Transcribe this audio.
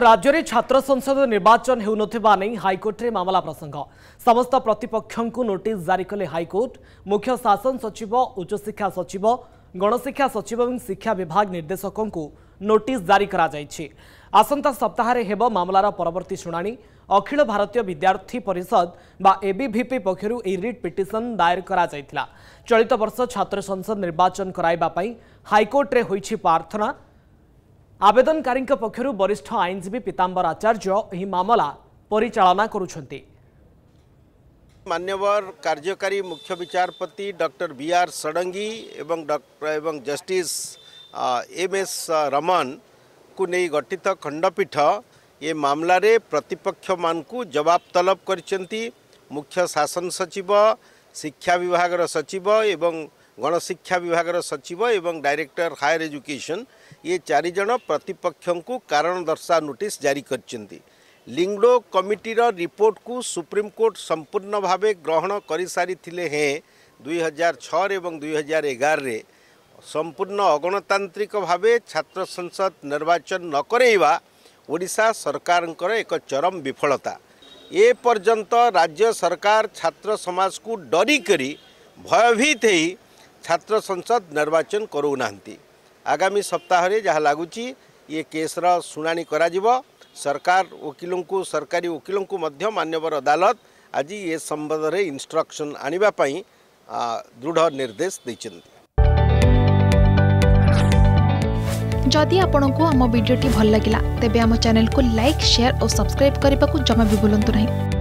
राज्य में छात्र संसद निर्वाचन हेउनथिबा नै मामला प्रसंग समस्त प्रतिपक्ष को नोटिस जारी कले हाइकोर्ट मुख्य शासन सचिव उच्च सचिव गणशिक्षा सचिव एवं शिक्षा विभाग निर्देशक नोट जारी करा सप्ताह मामलार परवर्त सुनानी अखिल भारतीय विद्यार्थी परिषद बा एबीवीपी पक्षरु ए रिट पिटिशन दायर करा चलित वर्ष छात्र संसद निर्वाचन कराइबा हाइकोर्टे प्रार्थना ଆବେଦନକାରୀଙ୍କ ପକ୍ଷରୁ ବରିଷ୍ଠ ଆଇନଜୀବୀ ପୀତାମ୍ବର ଆଚାର୍ଯ୍ୟ ଏହି ମାମଲା ପରିଚାଳନା କରୁଛନ୍ତି मान्यवर कार्यकारी मुख्य विचारपति डॉक्टर बी आर षडंगी एवं डॉक्टर एवं जस्टिस एम एस रमन को नहीं गठित खंडपीठ ये मामलार प्रतिपक्ष मान को जवाब तलब कर मुख्य शासन सचिव शिक्षा विभाग सचिव एवं गणशिक्षा विभाग सचिव एवं डायरेक्टर हायर एजुकेशन ये चारज प्रतिपक्ष को कारण दर्शा नोटिस जारी कर लिंगडो कमिटी रिपोर्ट को सुप्रीम कोर्ट संपूर्ण भाव ग्रहण कर सारी दुई हजार छुई हजार एगार संपूर्ण अगणतांत्रिक भाव छात्र संसद निर्वाचन नकवा ओडा सरकार एक चरम विफलता ए पर्यंत राज्य सरकार छात्र समाज को डरीक भयभीत ही छात्र संसद निर्वाचन करूना आगामी सप्ताह जहाँ लगुच ये केस्र शुणा कर सरकार वकिल को सरकारी वकिल को मध्य मान्यवर अदालत आज ये संबंध में इनस्ट्रक्शन आने दृढ़ निर्देश देते जदि आपण को आम भिडी भल लगा तेब चेल को लाइक सेयार और सब्सक्राइब करने को जमा भी बुलां नहीं